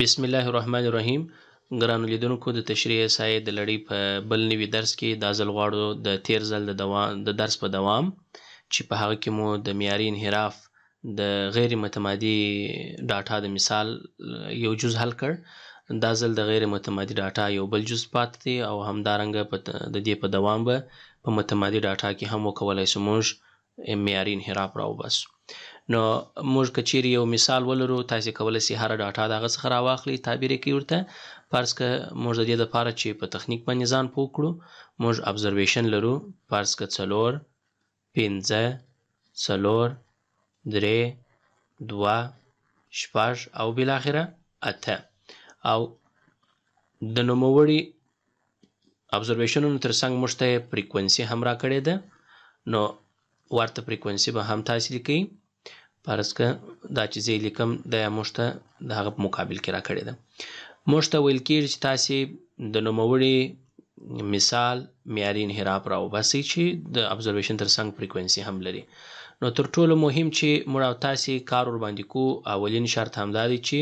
بسم الله الرحمن الرحیم ګرانو لیدونکو د تشریح سای د لړۍ په بل نوي درس کې دا ځل غواړو د تیر ځل د دوام د درس په دوام چې په هغه کې مو د معیاري انحراف د غیر متمادي ډاټا د مثال یو جز حل کړ، دا ځل د غیر متمادي ډاټا یو بل جز پاتې دی او همدارنګه په د دې په دوام به په متمادي ډاټا کې هم وکولای شو موږ معیاري انحراف راوباسو. نو موږ که چیرې یو مثال ولرو تاسې کولای شئ هره ډاټا د هغه څخه راواخلئ تعبیر یې کړئ ورته فرض که موږ د دې لپاره چې په تخنیک باندې ځان پوه کړو موږ ابزرویشن لرو فرض که څلور پنځه، څلور، درې، دوه، شپږ او بالاخره اته او د نوموړي ابزرویشنونو تر څنګ موږ ته یې فریکونسي هم راکړې ده نو ورته فریکونسي به هم تاسې لیکئ. فرض که دا چې زه لیکم دا موږ ته د هغه په مقابل کې راکړې ده موږ ته ویل کېږي چې تاسې د نوموړي مثال معیاري انحراف راوباسئ چې د ابزرویشن تر څنګ فریکوینسي هم لري نو تر ټولو مهم چې موږ او تاسې کار ورباندې کو اولین شرط همدا دی چې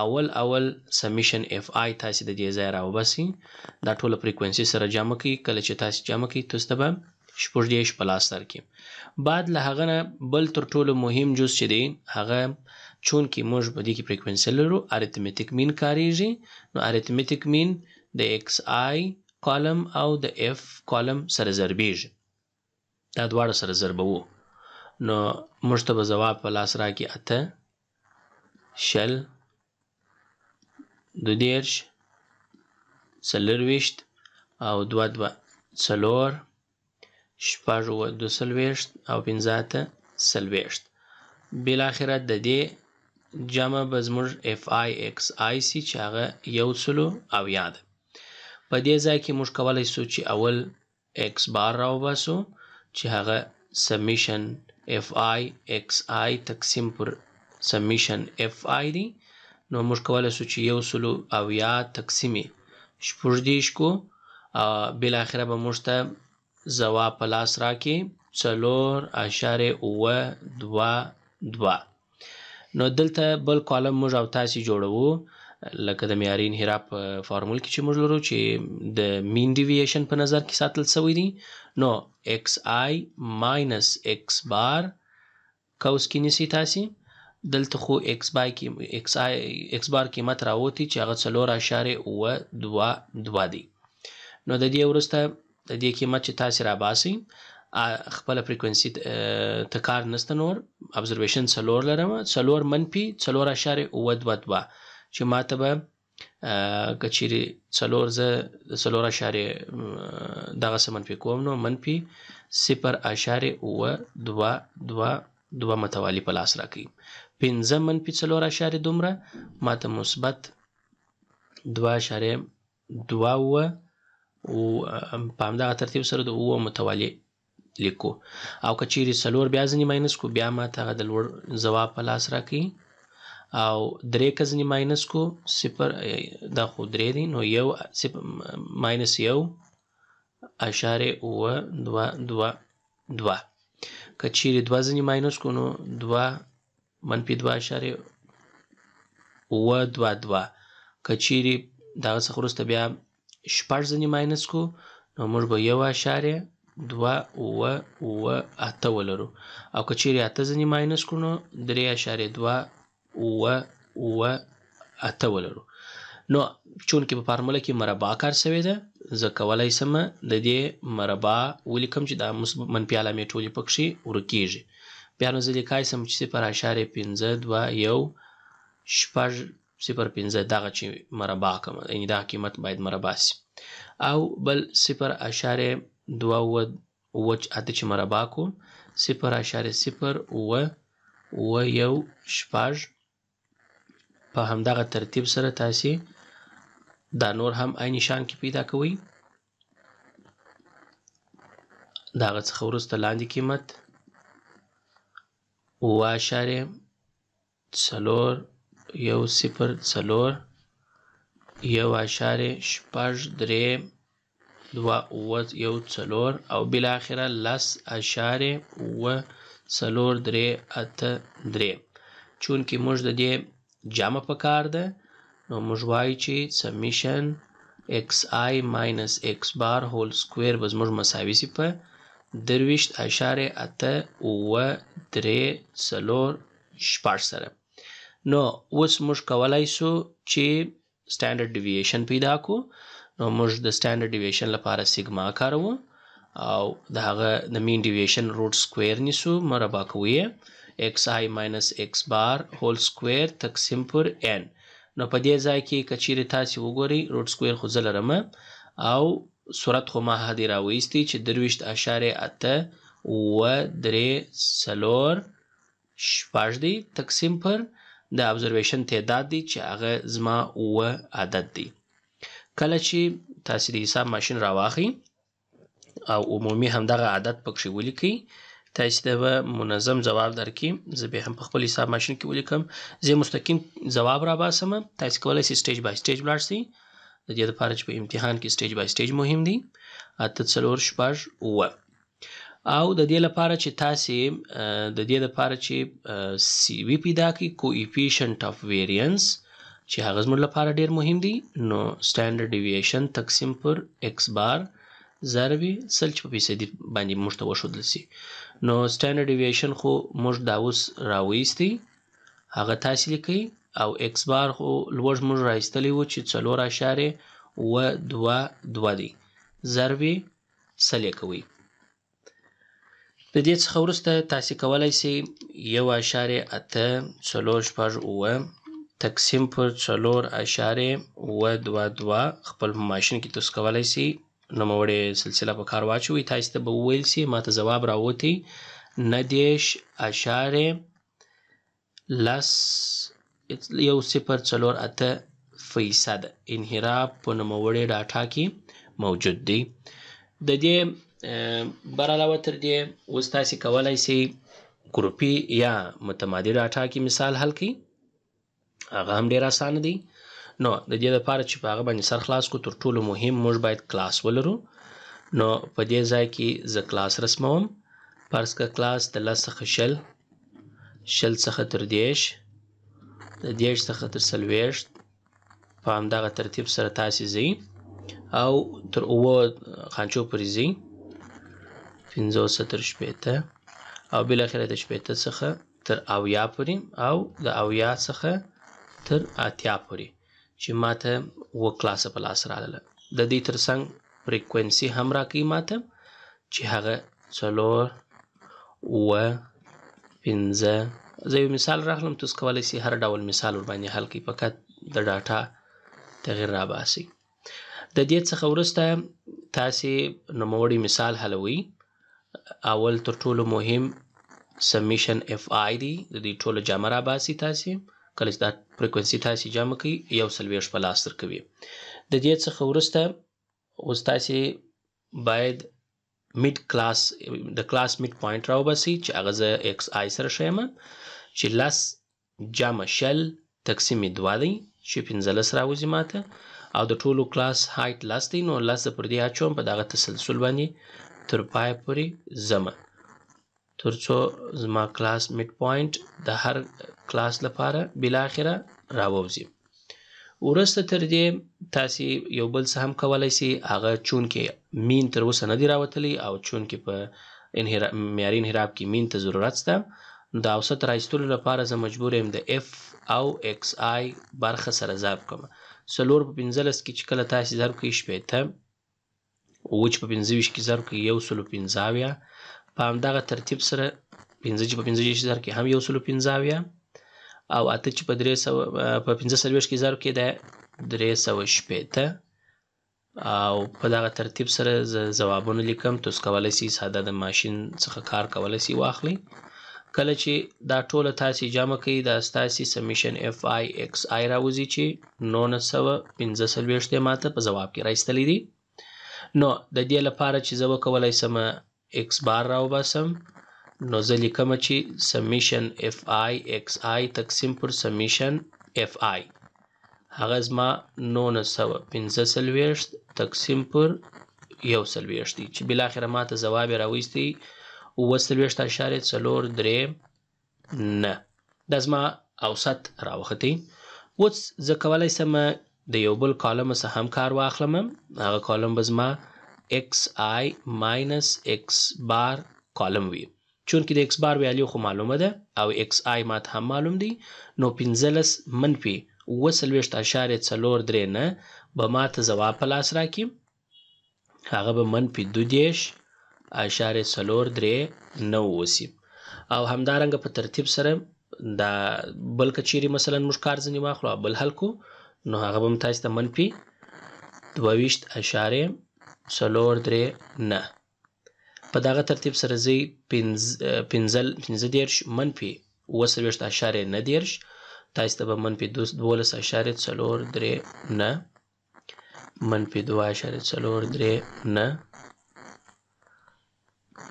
اول اول سمیشن اف آی تاسې د دې ځایه راوباسي دا ټوله فریکونسي سره جمع کړي کله چې تاسې جمع کړي تاسو ته به شپږ دېرش په لاس درکړي بعد له هغه نه بل تر ټولو مهم جز چې دی هغه چونکې موږ په دې کې فریکونسي لرو اریتمیتیک مین کاریږي نو اریتمیتیک مین د ایکس آی کالم او د اف کالم سره ضربیږي دا دواړه سره ضربوو نو موږ ته به ځواب په لاس راکړي اته شل دو دېرش څلورویشت او دوه دوه څلور شپږ اووه دوه څلوېښت او پنځه اته څلوېښت بالاخره د دې جمع به زموږ اف آی ایکس آی سي چې هغه یو سلو اویا ده په دې ځای کې موږ کولی سو چې اول ایکس بار راوباسو چې هغه سمیشن اف آی ایکس آی تقسیم پر سمیشن اف آی دی نو موږ کولای شو چې یو سلو اویا تقسیم شپږ دیش کو او بالاخره به موږ ته ځواب په لاس راکې څلور اشارې اوه دوه دوه نو دلته بل کالم موږ او تاسې جوړوو لکه د معیاري انحراف په فارمول کې چې موږ لرو چې د مین ډیویشن په نظر کې ساتل شوی دی نو ایکس آی ماینس ایکس بار قوس کې نیسي تاسې دلته خو ایکس بای کې ایکس آی ایکس بار قیمت راوتی چې هغه څلور اشاره اوه دوه دوه دی نو د دې وروسته د دې قیمت چې تاسې راباسئ خپله فریکونسي ته کار نشته نور ابزرویشن څلور لرم څلور منفي څلور اشارې اووه دوه دوه چې ما ته به که چیرې څلور زه د څلور اشارې دغه څه منفي کوم نو منفي صفر اشارې اووه دوه دوه دوه متوالي په لاس راکوي پنځه منفي څلور اشارې دومره ما ته مثبت دوه اشارې دوه اووه او په همدغه ترتیب سره د اووه متوالي لیکو او که چیرې څلور بیا ځنې ماینس کو بیا ما ته هغه د لوړ ځواب په لاس راکوي او درې که ځنې ماینس کو صفر دا خو درې دی نو یو ماینس یو اشارې اووه دوه دوه دوه که چیرې دوه ځنې ماینس کو نو دوه منفي دوه اعشاریه اووه دوه دوه که چیرې د هغه څخه وروسته بیا شپږ ځلې ماینس کړو نو موږ به یو اعشاریه دوه اووه اووه اته ولرو او که چیرې اته ځلې ماینس کړو نو درې اعشاریه دوه اووه اووه اته ولرو نو چونکه په فارموله کې مربع کار شوی ده زه کولای شم د دې مربع ولیکم چې دا مثبت منفي علامې ټولې پکښې ورکیږي بیا نو زه لیکای شم چې صفر اعشاریه پنځه دوه یو شپږ صفر پنځه دغه چې مربع کوم یعنی دا قیمت باید مربع شي او بل صفر اشاره دوه و و چې اته چې مربع کوم صفر اشاره صفر و و یو شپږ په همدغه ترتیب سره تاسو دا نور هم عین شان کې پیدا کوئ دا غڅ خورسته لاندې قیمت او اشاره څلور یو صفر څلور یو اشاره شپږ درې دوه اووه یو څلور او بالاخره لس اشارې اووه څلور درې اته درې چونکې موږ د دې جمع په کار ده نو موږ وایو چې سمیشن ایکس آی ماینس ایکس بار هول سکویر به زموږ مساوي سي په درویشت اشارې اته اووه درې څلور شپږ سره نو اوس موږ کولای سو چې سټانډرډ ډیویشن پیدا کو نو موږ د سټانډرډ ډیویشن لپاره سیګما کاروو او د هغه د مین ډیویشن روټ سکوير نیسو مربع کوو یې ایکس آی ماینس ایکس بار هول سکوير تقسیم پر ان نو په دې ځای کې که چیرې تاسو وګورئ روټ سکوير خو زه لرم او صورت خو ما هدی راویستی چې درویشت اشاریه اته اووه درې څلور شپږ دی تقسیم پر د ابزرویشن تعداد دی چې هغه زما اووه عدد دی کله چې تاسو د حساب ماشین راواخی او عمومي همدغه عدد پکښې ولیکي تاسو ته به منظم ځواب درکړي زه به هم په خپل حساب ماشین کې ولیکم زه مستقیم ځواب را باسم تاسو کولای شئ سټیج بای سټیج ولاړ شئ د دې لپاره چې په امتحان کې سټیج بای سټیج مهم دي اته څلور شپږ اووه او د دې لپاره چې تاسې د دې لپاره چې سی وی پیدا کړئ کوئیفیشنټ اف ویریانس چې هغه زموږ لپاره ډیر مهم دی نو سټانډرډ ډیویشن تقسیم پر ایکس بار ضرب سل چې په فیصدي باندې موږ ته وښودل شي نو سټانډرډ ډیویشن خو موږ دا اوس راویستی هغه تاسو لیکي او ایکس بار خو لوړ موږ راایستلی و چې څلور اشارې و دوه دوه دی ضرب سل یې کوئ. د دې څخه وروسته تاسې کولای شئ یو اعشارې اته څلور شپږ اووه تقسیم پر څلور اعشارې اووه دوه دوه خپل په ماشین کې تس کولای شئ نوموړې سلسله په کار واچوئ تاسې ته به وویل شي ماته ځواب راوتی نه دېرش اعشارې لس یو صفر څلور اته فیصد انحراف په نوموړې ډاټا کې موجود دی د دې بر علاوه تر دې اوس تاسو کولای شئ ګروپي یا متمادي ډاټا کې مثال حل کړئ هغه هم ډیر اسانه دی نو د دې لپاره چې په هغه باندې سر خلاص کو تر ټولو مهم موږ باید کلاس ولرو نو په دې ځای کې زه کلاس رسموم فرض که کلاس د لس څخه شل شل څخه تر دیش د دیش څخه تر سلویشت په همدغه ترتیب سره تاسې ځئ او تر اووه خانچو پورې ځئ پنځه ستر شپېته او بالاخره د شپېته څخه تر اویا پورې او د اویا څخه تر اتیا پورې چې ماته اووه کلاسه په لاس رالله د دې تر څنګ فریکوینسي هم راکوي ماته چې هغه څلور اووه پنځه زه یو مثال راخلم تاسو کولی شئ هر ډول مثال ورباندې حل کړئ فقط د ډاټا تغیر را باسئ د دې څخه وروسته تاسو نوموړی مثال حلوي اول تر ټولو مهم سمیشن اف آی دی د دې ټولو جامه را باسي تاسو کله چې دا فریکونسي تاسو جامه کوي یو سلويش په لاس تر کوي د دې څخه ورسته اوس تاسو باید میډ کلاس د کلاس میډ پوینټ راو باسي چې هغه زه ایکس آی سره شیم چې لاس جمع شل تقسیم دوه دی چی پنځلس راوځی ماته او د ټولو کلاس هایټ لس دی نو لس د پردی اچوم په دغه تسلسل باندی تر پای پوری ځم تر څو زما کلاس میډ پوینټ د هر کلاس لپاره بالاخره راووځی. وروسته تر دې تاسې یو بل څه هم کولای سي هغه چونکې مین تر اوسه نه دی راوتلی او چونکې په انهرا... معیاري انحراف کې مین ته ضرورت سته نو د اوسط راایستلو لپاره زه مجبور یم د اف او ایکس آی برخه سره ضرب کړم څلور په پنځلس کې چې کله تاسې ضرب کړئ شپېته اووه چې په پنځه ویشت کې ضرب کړي یو سلو پنځه اویا په همدغه ترتیب سره پنځه چې په پنځه ویشت ضرب کړي هم یو سلو پنځه اویا او اته چې په درې سوه په پنځه څلوېښت کې ضرب کړي دی درې سوه شپېته او په دغه ترتیب سره زه ځوابونه لیکم تاسو کولی شئ ساده د ماشین څخه کار کولی شئ واخلئ کله چې دا ټوله تاسې جمع کوي دا ستاسې سمیشن اف آی ایکس آی راوځي چې نولس سوه پنځه څلوېښت یې ماته په ځواب کې راایستلی دی نو د دې لپاره چې زه وکولای سم ایکس بار راوباسم نو زه لیکم چې سمیشن اف آی ایکس آی تقسیم پر سمیشن اف آی هغه زما نولس سوه پنځه څلوېښت تقسیم پر یو څلوېښت دی چې بالاخره ماته ځواب یې راویستی اووه څلوېښت اعشاریه څلور درې نه دا زما اوسط راوختی اوس زه کولای سم د یو بل کالم څخه هم کار واخلم هغه کالم به زما ایکس آی ماینس ایکس بار کالم وي چونکې د ایکس بار ویالیو خو معلومه ده او ایکس آی ماته هم معلوم دی نو پنځلس منفي اووه څلوېښت اعشاریه څلور درې نه به ماته ځواب په لاس راکړي هغه به منفي دوه دېرش اعشاریه څلور درې نه اوسي او همدارنګه په ترتیب سره دا بل که چیرې مثلا موږ کار ځنې واخلو او بل حل کو نو هغه به تاسو ته منفي دوه ویشت اعشاریه څلور درې نه په دغه ترتیب سره زی پنځل پنځه دیرش منفي اووه څلوېښت اعشاریه نه دیرش تاسو ته به منفي دولس اعشاریه څلور درې نه منفي دوه اعشاریه څلور درې نه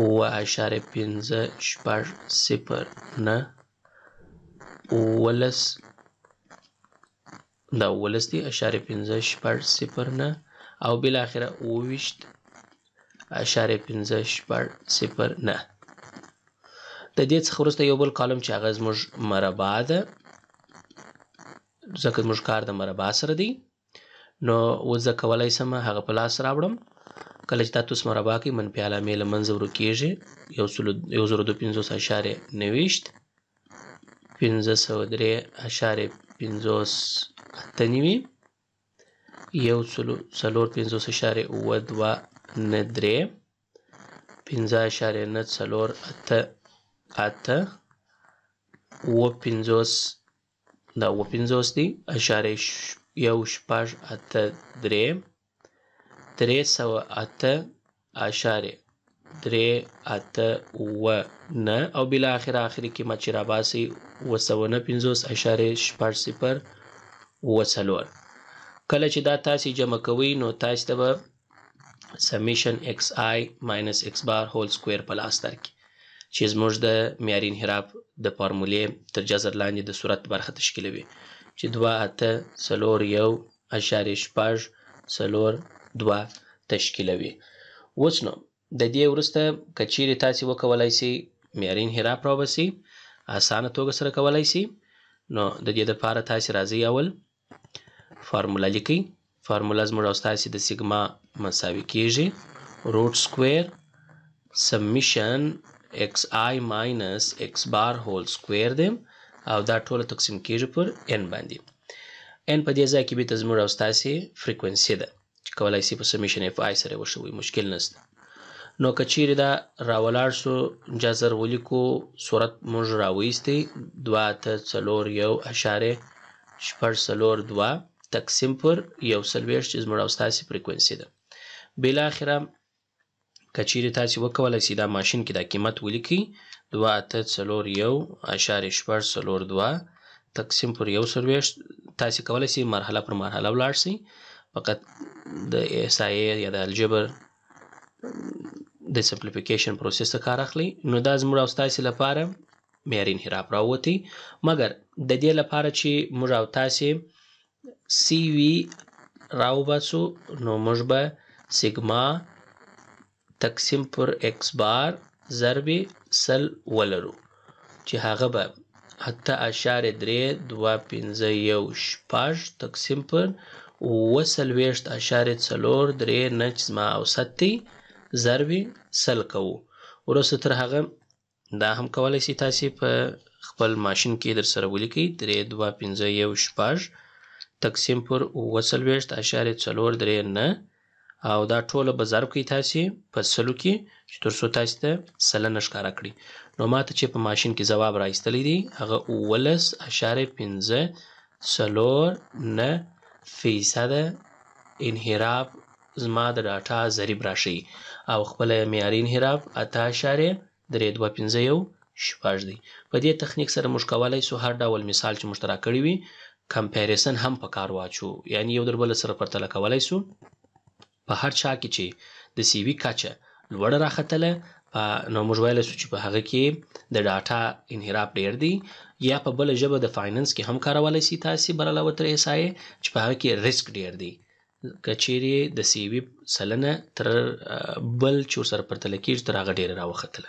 اووه اعشاریه پنځه شپږ صفر نه اوولس دا اوولس دی اعشاریه پنځه شپږ صفر نه او بالاخره اوویشت اعشاریه پنځه شپږ صفر نه د دې څخه وروسته یو بل کالم چې هغه زموږ مربع ده ځکه زموږ کار د مربع سره دی نو اوس زه کولای سم هغه په لاس راوړم کله چې دا توس مربع کوي منفي علامې له منځه ورو کېږي یو سلو یو زرو دوه پنځوس اشارې نویشت پنځه سوه درې اشارې پنځوس اته نوي یو سلو څلور پنځوس اشارې اووه دوه نه درې پنځه اشارې نه څلور اته اته اووه پنځوس دا اووه پنځوس دی اشاره یو شپږ اته درې درې سوه اته اشاره درې اته اووه نه او بل آخر آخري کې ما چې راباسي اووه سوه نه پنځوس اشاره شپږ صفر اووه څلور کله چې دا تاسو جمع کوئ نو تاسو ته به سمیشن ایکس آی ماینس ایکس بار هول سکویر په لاس درکړي چې زموږ د معیاري انحراف د فارمولې تر جذر لاندې د صورت برخه تشکیلوي چې دوه اته څلور یو اشاریه شپږ څلور دوه تشکیلوي اوس نو د دې وروسته که چیرې تاسې وکولای سئ معیاري انحراف راوباسئ اسانه توګه سره کولای سئ نو د دې دپاره تاسې راځئ اول فارمولا لیکئ فارمولا زموږ او ستاسو د سیګما مساوي کیږي روټ سکوير سمیشن ایکس آی ماینس ایکس بار هول سکوير دی او دا ټوله تقسیم کیږي پر ان باندې ان په دې ځای کې بیت زموږ او ستاسو فریکوئنسي ده چې کولای سي په سمیشن اف آی سره وشوي مشکل نشته نو که چیرې دا راولاړ سو جذر ولیکو صورت موږ راویستی دوه اته څلور یو اشارې شپږ څلور دوه تقسیم پر یو څلوېښت چې زموږ او ستاسې فریکونسي ده بالاخره که چیری تاسی وکولای سی دا ماشین کی دا قیمت ولیکی دوه اته څلور یو اعشاریه شپږ څلور دوه تقسیم پر یو څلوېښت تاسی کولای سی مرحله پر مرحله ولاړ سی فقط د احصایه یا د الجبر د سمپلیفیکیشن پروسیس ته کار اخلی نو دا زموږ او ستاسی لپاره معیاری انحراف راووتی مګر د دی لپاره چی موږ او تاسی سی وی راوباسو نو موږ به سیګما تقسیم پر ایکس بار ضرب سل ولرو چې هغه به اته اعشاریه درې دوه پنځه یو شپږ تقسیم پر اووه څلوېښت اعشاریه څلور درې نه چې زما اوسط دی ضرب سل کوو وروسته تر هغه دا هم کولی شئ تاسې په خپل ماشین کې در سره ولیکئ درې دوه پنځه یو شپږ تقسیم پر اووه څلوېښت اشارې څلور درې نه او دا ټوله به ضرب کړئ تاسې په سلو کې چې تر څو تاسې ته سلنه ښکاره کړي نو ماته چې په ماشین کې ځواب را ایستلی دی هغه اوولس اشارې پنځه څلور نه فیصده انحراف زما د ډاټا ضریب راشی او خپل معیاری انحراف اته اعشاریه درې دوه پنځه یو شپږ دی په دی تخنیک سره موږ کولای سو هر ډول مثال چی موږ ته راکړی وی کمپیریسن هم په کار واچو یعنی یو در بل سره پرتله کولای سو په هر چا کی چی د سی وی کچه لوړه راختله په نو موږ ویلای سو چی په هغه کی د ډاټا انحراف ډیر دی یا په بل ژبه د فایننس کی هم کارولای سی تاسی برلاوتر احصایه چی په هغه کی ریسک ډیر دی که چیرې د سیویب سلنه تر بل چور سره پرتله کیږي تر هغه ډیره راوختله.